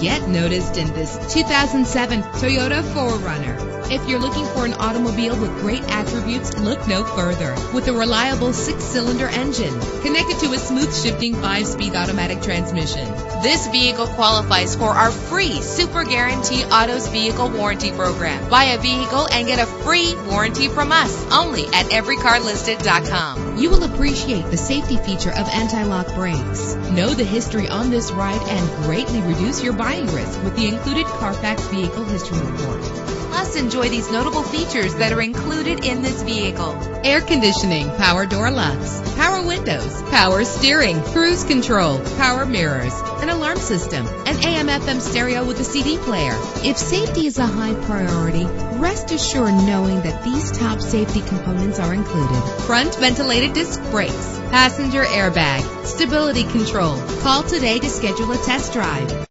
Get noticed in this 2007 Toyota 4Runner. If you're looking for an automobile with great attributes, look no further. With a reliable six-cylinder engine connected to a smooth shifting five-speed automatic transmission. This vehicle qualifies for our free Super Guarantee Autos Vehicle Warranty Program. Buy a vehicle and get a free warranty from us only at everycarlisted.com. You will appreciate the safety feature of anti-lock brakes. Know the history on this ride and greatly reduce your buying risk with the included Carfax Vehicle History Report. Plus, enjoy these notable features that are included in this vehicle. Air conditioning, power door locks, power windows, power steering, cruise control, power mirrors, an alarm system, an AM FM stereo with a CD player. If safety is a high priority, rest assured knowing that these top safety components are included. Front ventilated disc brakes, passenger airbag, stability control. Call today to schedule a test drive.